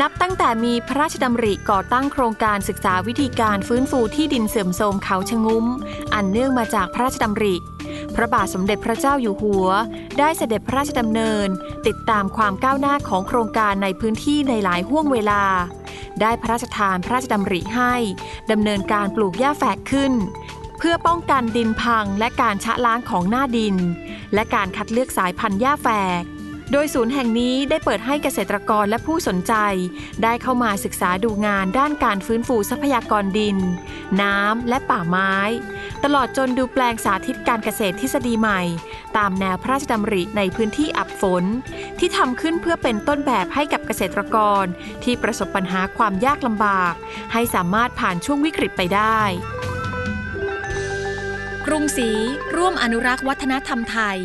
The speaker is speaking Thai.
นับตั้งแต่มีพระราชดำริก่อตั้งโครงการศึกษาวิธีการฟื้นฟูที่ดินเสื่อมโทรมเขาชะงุ้ม อันเนื่องมาจากพระราชดำริ พระบาทสมเด็จพระเจ้าอยู่หัว ได้เสด็จพระราชดำเนิน ติดตามความก้าวหน้าของโครงการในพื้นที่ในหลายห่วงเวลา ได้พระราชทานพระราชดำริให้ดำเนินการปลูกหญ้าแฝกขึ้น เพื่อป้องกันดินพังและการชะล้างของหน้าดิน และการคัดเลือกสายพันธุ์หญ้าแฝก โดยศูนย์แห่งนี้ได้เปิดให้เกษตรกรและผู้สนใจ ได้เข้ามาศึกษาดูงานด้านการฟื้นฟูทรัพยากรดิน น้ำและป่าไม้ ตลอดจนดูแปลงสาธิตการเกษตรทฤษฎีใหม่ ตามแนวพระราชดำริในพื้นที่อับฝน ที่ทำขึ้นเพื่อเป็นต้นแบบให้กับเกษตรกร ที่ประสบปัญหาความยากลำบาก ให้สามารถผ่านช่วงวิกฤตไปได้กรุงศรีร่วมอนุรักษ์วัฒนธรรมไทย